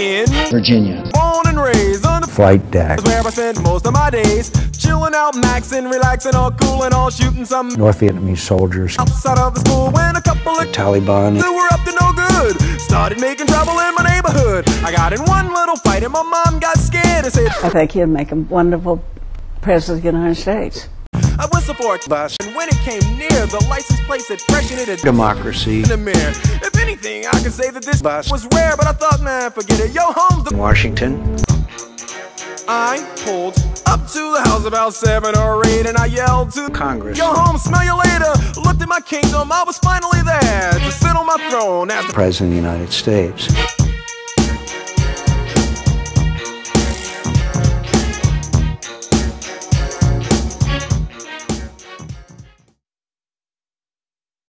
In Virginia. Born and raised on the Flight deck. is where I spent most of my days Chilling out, maxing, relaxing, all cool and all shooting some North Vietnamese soldiers. outside of the school When a couple of Taliban. who were up to no good Started making trouble in my neighborhood I got in one little fight and my mom got scared and said I think he'd make a wonderful president of the United States. I whistled for a Bus. And when it came near, the license plate said fresh and it had Democracy. in the mirror. Anything, I could say that this Bus. was rare, but I thought, man, forget it. Yo, home. The Washington. I pulled up to the house about seven or eight, and I yelled to Congress. Go home, smell you later. Looked at my kingdom, I was finally there to sit on my throne as the President of the United States.